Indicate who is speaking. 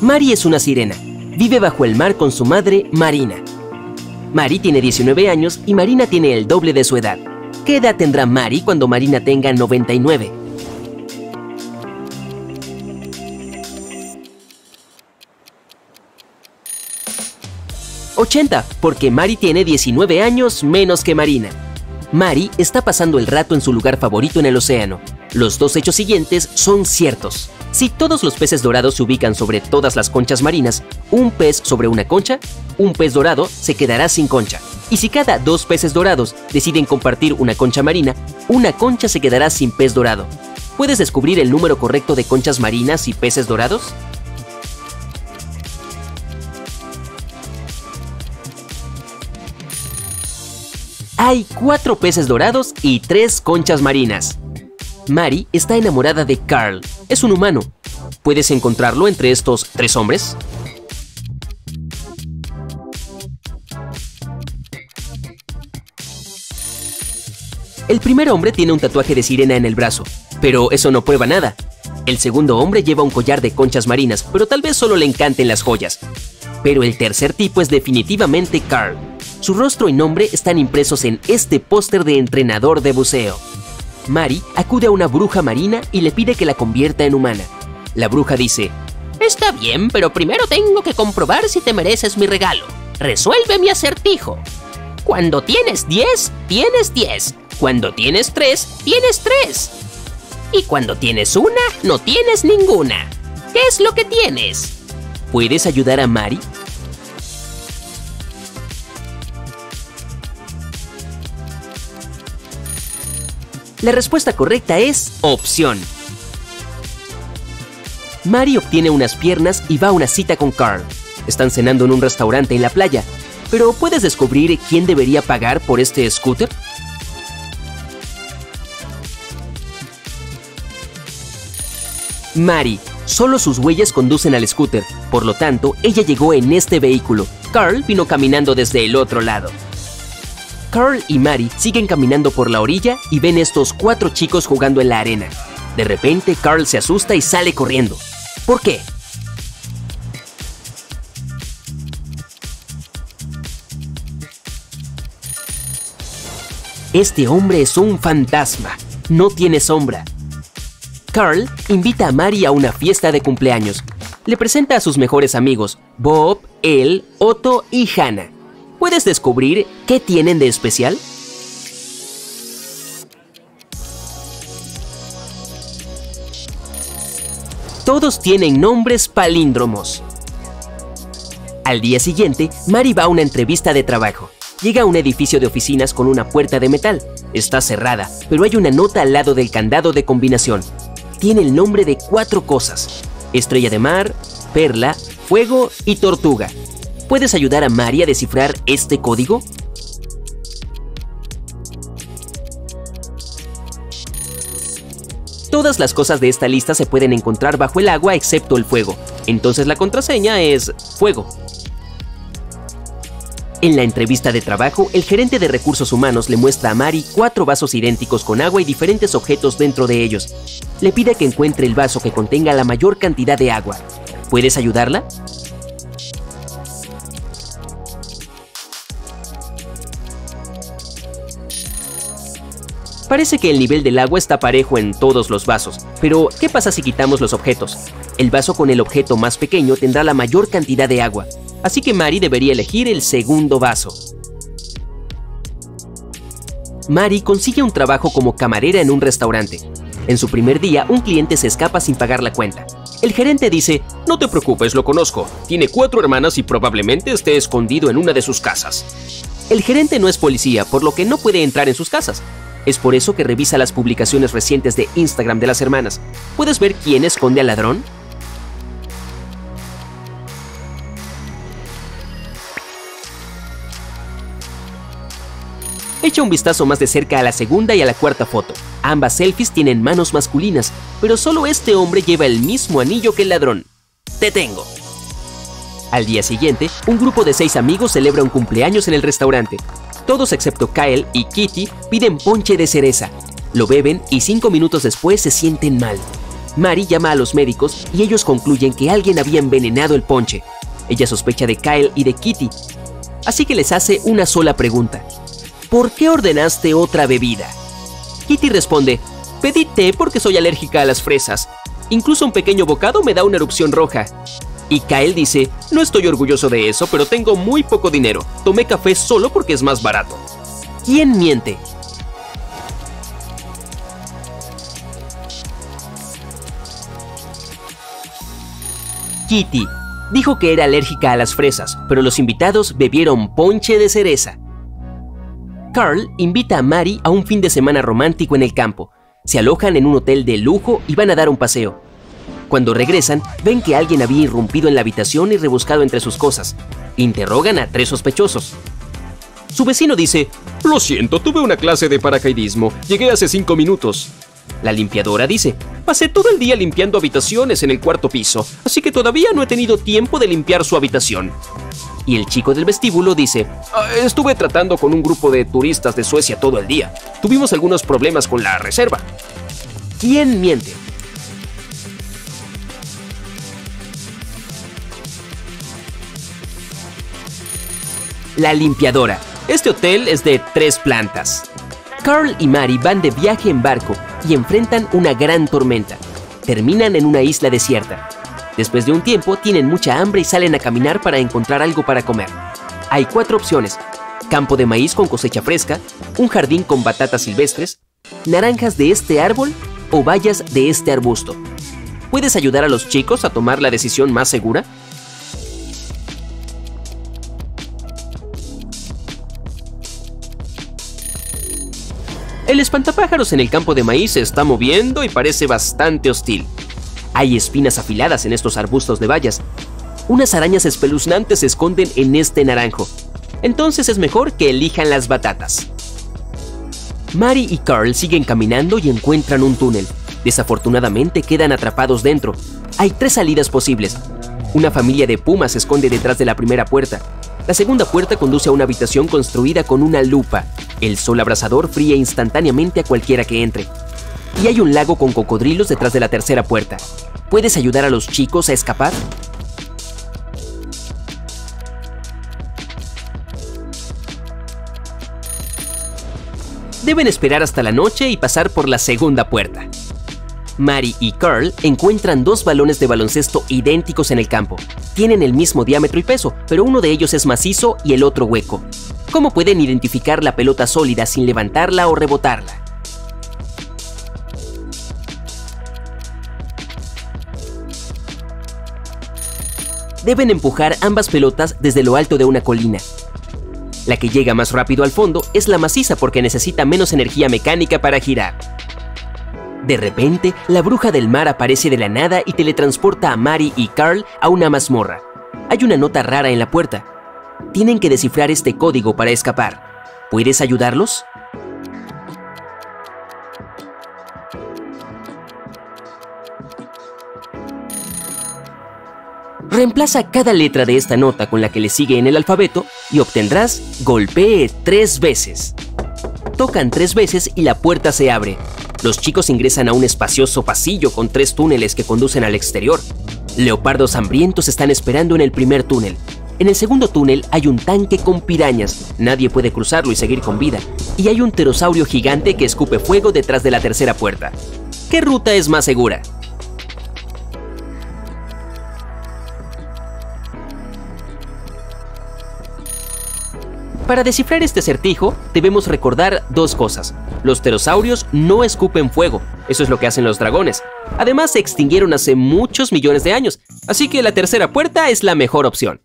Speaker 1: Mari es una sirena. Vive bajo el mar con su madre, Marina. Mari tiene 19 años y Marina tiene el doble de su edad. ¿Qué edad tendrá Mari cuando Marina tenga 99? ¡80! Porque Mari tiene 19 años menos que Marina. Mari está pasando el rato en su lugar favorito en el océano. Los dos hechos siguientes son ciertos. Si todos los peces dorados se ubican sobre todas las conchas marinas, un pez sobre una concha, un pez dorado se quedará sin concha. Y si cada dos peces dorados deciden compartir una concha marina, una concha se quedará sin pez dorado. ¿Puedes descubrir el número correcto de conchas marinas y peces dorados? Hay cuatro peces dorados y tres conchas marinas. Mari está enamorada de Carl. Es un humano. ¿Puedes encontrarlo entre estos tres hombres? El primer hombre tiene un tatuaje de sirena en el brazo, pero eso no prueba nada. El segundo hombre lleva un collar de conchas marinas, pero tal vez solo le encanten las joyas. Pero el tercer tipo es definitivamente Carl. Su rostro y nombre están impresos en este póster de entrenador de buceo. Mari acude a una bruja marina y le pide que la convierta en humana. La bruja dice,
Speaker 2: Está bien, pero primero tengo que comprobar si te mereces mi regalo. Resuelve mi acertijo. Cuando tienes 10, tienes 10. Cuando tienes 3, tienes 3. Y cuando tienes una, no tienes ninguna. ¿Qué es lo que tienes?
Speaker 1: ¿Puedes ayudar a Mari? La respuesta correcta es opción. Mari obtiene unas piernas y va a una cita con Carl. Están cenando en un restaurante en la playa, pero ¿puedes descubrir quién debería pagar por este scooter? Mari. Solo sus huellas conducen al scooter, por lo tanto, ella llegó en este vehículo. Carl vino caminando desde el otro lado. Carl y Mary siguen caminando por la orilla y ven estos cuatro chicos jugando en la arena. De repente, Carl se asusta y sale corriendo. ¿Por qué? Este hombre es un fantasma. No tiene sombra. Carl invita a Mary a una fiesta de cumpleaños. Le presenta a sus mejores amigos, Bob, él, Otto y Hannah. ¿Puedes descubrir qué tienen de especial? Todos tienen nombres palíndromos. Al día siguiente, Mari va a una entrevista de trabajo. Llega a un edificio de oficinas con una puerta de metal. Está cerrada, pero hay una nota al lado del candado de combinación. Tiene el nombre de cuatro cosas. Estrella de mar, perla, fuego y tortuga. ¿Puedes ayudar a Mari a descifrar este código? Todas las cosas de esta lista se pueden encontrar bajo el agua excepto el fuego, entonces la contraseña es fuego. En la entrevista de trabajo, el gerente de recursos humanos le muestra a Mari cuatro vasos idénticos con agua y diferentes objetos dentro de ellos. Le pide que encuentre el vaso que contenga la mayor cantidad de agua. ¿Puedes ayudarla? Parece que el nivel del agua está parejo en todos los vasos, pero ¿qué pasa si quitamos los objetos? El vaso con el objeto más pequeño tendrá la mayor cantidad de agua, así que Mari debería elegir el segundo vaso. Mari consigue un trabajo como camarera en un restaurante. En su primer día, un cliente se escapa sin pagar la cuenta. El gerente dice, no te preocupes, lo conozco. Tiene cuatro hermanas y probablemente esté escondido en una de sus casas. El gerente no es policía, por lo que no puede entrar en sus casas, es por eso que revisa las publicaciones recientes de Instagram de las hermanas. ¿Puedes ver quién esconde al ladrón? Echa un vistazo más de cerca a la segunda y a la cuarta foto. Ambas selfies tienen manos masculinas, pero solo este hombre lleva el mismo anillo que el ladrón. Te tengo. Al día siguiente, un grupo de seis amigos celebra un cumpleaños en el restaurante. Todos excepto Kyle y Kitty piden ponche de cereza. Lo beben y cinco minutos después se sienten mal. Mary llama a los médicos y ellos concluyen que alguien había envenenado el ponche. Ella sospecha de Kyle y de Kitty, así que les hace una sola pregunta. ¿Por qué ordenaste otra bebida? Kitty responde, pedí té porque soy alérgica a las fresas. Incluso un pequeño bocado me da una erupción roja. Y Kyle dice, no estoy orgulloso de eso, pero tengo muy poco dinero. Tomé café solo porque es más barato. ¿Quién miente? Kitty dijo que era alérgica a las fresas, pero los invitados bebieron ponche de cereza. Carl invita a Mary a un fin de semana romántico en el campo. Se alojan en un hotel de lujo y van a dar un paseo. Cuando regresan, ven que alguien había irrumpido en la habitación y rebuscado entre sus cosas. Interrogan a tres sospechosos. Su vecino dice, Lo siento, tuve una clase de paracaidismo. Llegué hace cinco minutos. La limpiadora dice, pasé todo el día limpiando habitaciones en el cuarto piso, así que todavía no he tenido tiempo de limpiar su habitación. Y el chico del vestíbulo dice, "Ah, estuve tratando con un grupo de turistas de Suecia todo el día. Tuvimos algunos problemas con la reserva. ¿Quién miente? La limpiadora. Este hotel es de tres plantas. Carl y Mary van de viaje en barco y enfrentan una gran tormenta. Terminan en una isla desierta. Después de un tiempo tienen mucha hambre y salen a caminar para encontrar algo para comer. Hay cuatro opciones. Campo de maíz con cosecha fresca, un jardín con batatas silvestres, naranjas de este árbol o bayas de este arbusto. ¿Puedes ayudar a los chicos a tomar la decisión más segura? Espantapájaros en el campo de maíz se está moviendo y parece bastante hostil. Hay espinas afiladas en estos arbustos de bayas. Unas arañas espeluznantes se esconden en este naranjo. Entonces es mejor que elijan las batatas. Mary y Carl siguen caminando y encuentran un túnel. Desafortunadamente quedan atrapados dentro. Hay tres salidas posibles. Una familia de pumas se esconde detrás de la primera puerta. La segunda puerta conduce a una habitación construida con una lupa. El sol abrasador fría instantáneamente a cualquiera que entre. Y hay un lago con cocodrilos detrás de la tercera puerta. ¿Puedes ayudar a los chicos a escapar? Deben esperar hasta la noche y pasar por la segunda puerta. Mary y Carl encuentran dos balones de baloncesto idénticos en el campo. Tienen el mismo diámetro y peso, pero uno de ellos es macizo y el otro hueco. ¿Cómo pueden identificar la pelota sólida sin levantarla o rebotarla? Deben empujar ambas pelotas desde lo alto de una colina. La que llega más rápido al fondo es la maciza porque necesita menos energía mecánica para girar. De repente, la bruja del mar aparece de la nada y teletransporta a Mary y Carl a una mazmorra. Hay una nota rara en la puerta. Tienen que descifrar este código para escapar. ¿Puedes ayudarlos? Reemplaza cada letra de esta nota con la que le sigue en el alfabeto y obtendrás golpee tres veces. Tocan tres veces y la puerta se abre. Los chicos ingresan a un espacioso pasillo con tres túneles que conducen al exterior. Leopardos hambrientos están esperando en el primer túnel. En el segundo túnel hay un tanque con pirañas. Nadie puede cruzarlo y seguir con vida. Y hay un pterosaurio gigante que escupe fuego detrás de la tercera puerta. ¿Qué ruta es más segura? Para descifrar este acertijo, debemos recordar dos cosas. Los pterosaurios no escupen fuego, eso es lo que hacen los dragones. Además, se extinguieron hace muchos millones de años, así que la tercera puerta es la mejor opción.